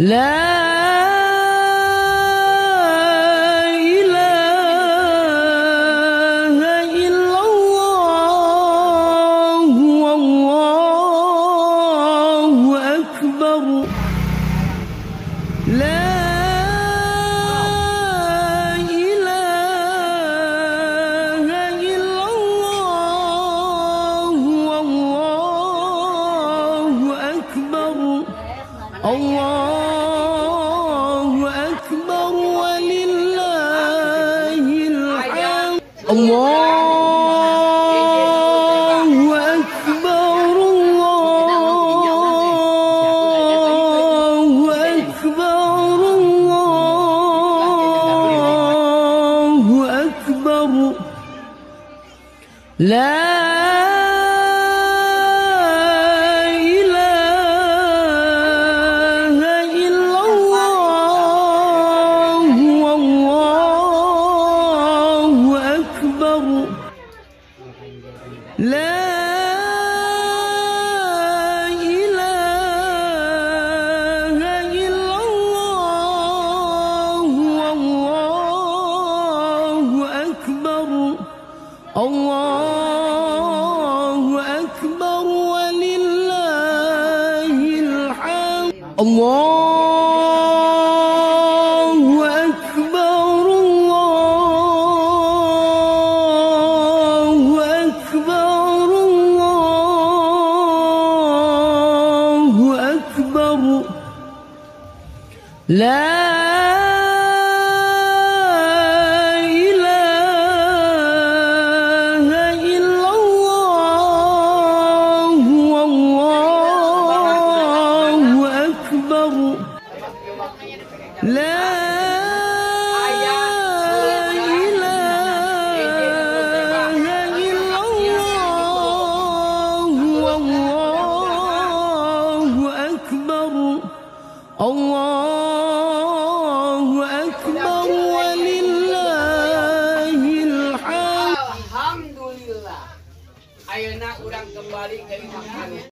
لا الله أكبر ولله الحمد. الله أكبر الله أكبر الله أكبر. لا الله أكبر ولله الحمد. الله أكبر الله أكبر الله أكبر. لا لا الله أكبر الله